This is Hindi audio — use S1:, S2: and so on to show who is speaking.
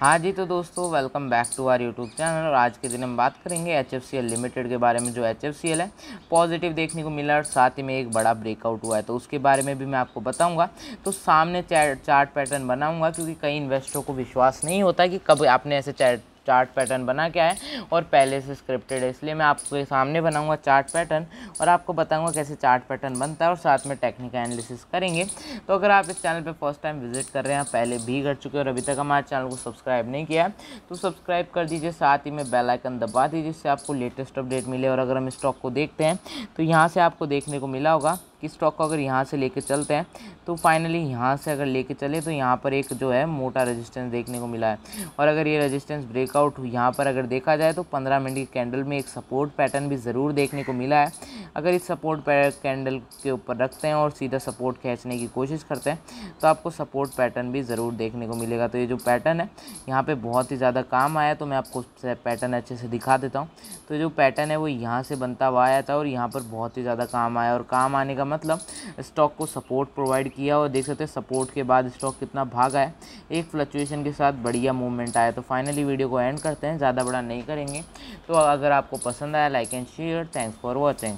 S1: हाँ जी तो दोस्तों welcome back to our YouTube channel और आज के दिन हम बात करेंगे H F C L limited के बारे में, जो एच एफ़ सी एल है। पॉजिटिव देखने को मिला और साथ ही में एक बड़ा ब्रेकआउट हुआ है। तो उसके बारे में भी मैं आपको बताऊँगा। तो सामने चार्ट पैटर्न बनाऊँगा, क्योंकि कई इन्वेस्टरों को विश्वास नहीं होता कि कब आपने ऐसे चार्ट चार्ट पैटर्न बना क्या है और पहले से स्क्रिप्टेड है। इसलिए मैं आपके सामने बनाऊँगा चार्ट पैटर्न और आपको बताऊँगा कैसे चार्ट पैटर्न बनता है और साथ में टेक्निकल एनालिसिस करेंगे। तो अगर आप इस चैनल पर फ़र्स्ट टाइम विज़िट कर रहे हैं, पहले भी कर चुके और अभी तक हमारे चैनल को सब्सक्राइब नहीं किया तो सब्सक्राइब कर दीजिए, साथ ही में बेलाइकन दबा दीजिए, जिससे आपको लेटेस्ट अपडेट मिले। और अगर हम स्टॉक को देखते हैं तो यहाँ से आपको देखने को मिला होगा। कि स्टॉक को अगर यहाँ से लेके चलते हैं तो फाइनली यहाँ से अगर लेके चले तो यहाँ पर एक जो है मोटा रजिस्टेंस देखने को मिला है। और अगर ये रजिस्टेंस ब्रेकआउट यहाँ पर अगर देखा जाए तो 15 मिनट की कैंडल में एक सपोर्ट पैटर्न भी ज़रूर देखने को मिला है। अगर इस सपोर्ट कैंडल के ऊपर रखते हैं और सीधा सपोर्ट खींचने की कोशिश करते हैं तो आपको सपोर्ट पैटर्न भी ज़रूर देखने को मिलेगा। तो ये जो पैटर्न है, यहाँ पर बहुत ही ज़्यादा काम आया तो मैं आपको पैटर्न अच्छे से दिखा देता हूँ। तो जो पैटर्न है, वो यहाँ से बनता हुआ आया था और यहाँ पर बहुत ही ज़्यादा काम आया और काम आने का मतलब स्टॉक को सपोर्ट प्रोवाइड किया और देख सकते हैं सपोर्ट के बाद स्टॉक कितना भागा है एक फ्लक्चुएशन के साथ बढ़िया मूवमेंट आया। तो फाइनली वीडियो को एंड करते हैं, ज़्यादा बड़ा नहीं करेंगे। तो अगर आपको पसंद आया, like and share. Thanks for watching.